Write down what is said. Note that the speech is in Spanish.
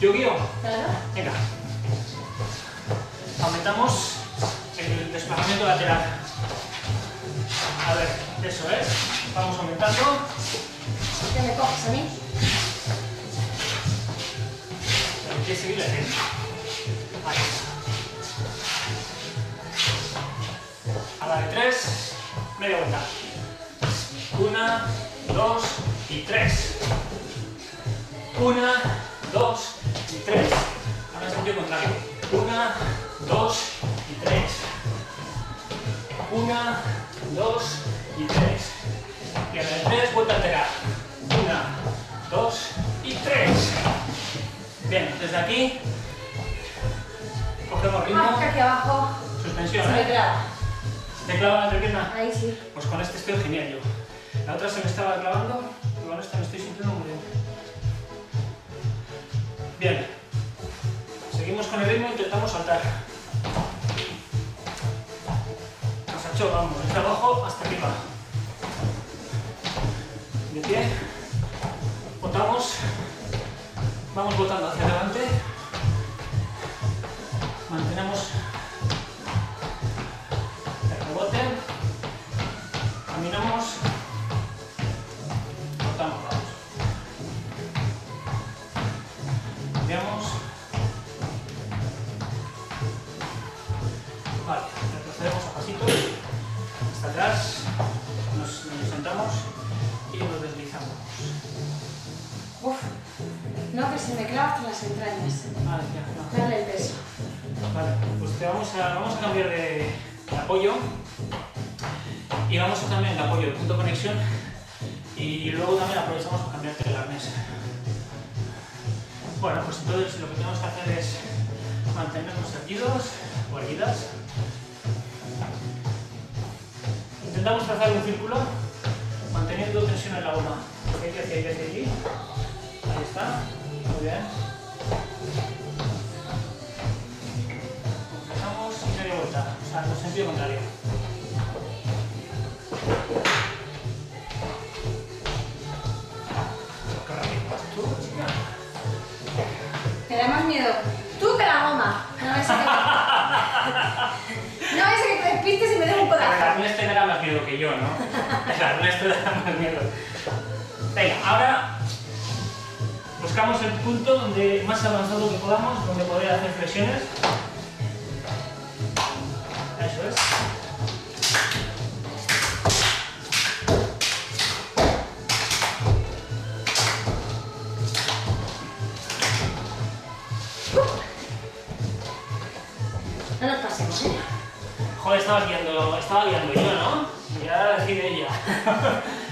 ¿Yo guío? Claro. Venga. Aumentamos el desplazamiento lateral. A ver, eso es. Vamos aumentando. ¿Qué me coges a mí? Que seguir. Ahí está. A la de tres, media vuelta. Una, dos y tres. Una, sentido contrario. Una, dos y tres. Una, dos y tres. Y a la de tres, vuelta entera. Una, dos y tres. Bien, desde aquí cogemos ritmo, Ah, aquí abajo suspensión, se me ¿eh? clava. ¿Te clava la entrepierna? Ahí sí. Pues con este estoy genial yo. La otra se me estaba clavando y con esta me estoy sintiendo muy bien. Bien. Con el ritmo intentamos saltar. Casacho, vamos, desde abajo hasta arriba. De pie. Botamos. Vamos botando hacia adelante. Vale, retrocedemos a pasitos. Hasta atrás. Nos, nos sentamos y nos deslizamos. Uf. No, que se me clava hasta las entrañas. Vale, ya, no. Darle el peso. Vale, pues te vamos a, vamos a cambiar de, de apoyo y vamos a cambiar el apoyo de punto de conexión y luego también aprovechamos para cambiarte el arnés. Bueno, pues entonces lo que tenemos que hacer es mantenernos erguidos o erguidas. Intentamos trazar un círculo manteniendo tensión en la goma. Hacia allí, hacia allí. Ahí está. Muy bien. Empezamos y media vuelta, o sea, en el sentido contrario. Te da más miedo No ese que, no ese que te despistes y me des un codazo. Ernesto me da más miedo que yo, ¿no? Ernesto me da más miedo. Venga, ahora buscamos el punto donde más avanzado que podamos, donde poder hacer flexiones. Eso es. Joder, estaba guiando, estaba guiando yo, ¿no? Y ahora decide ella.